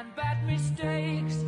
and bad mistakes.